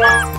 안녕.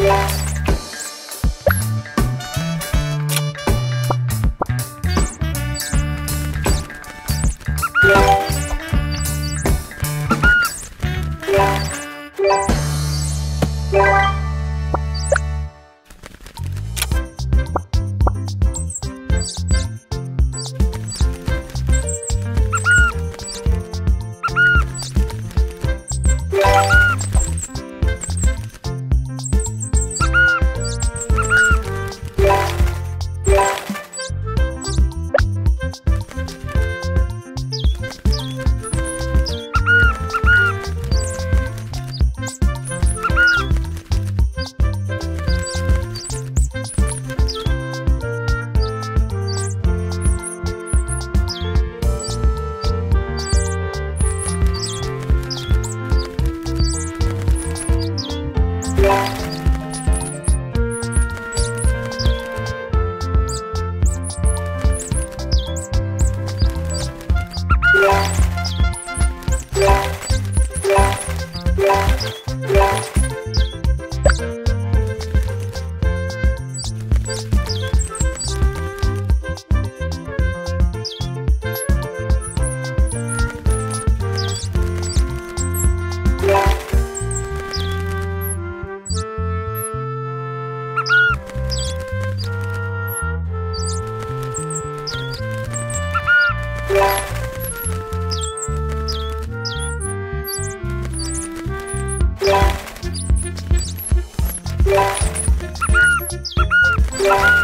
Yeah. 아!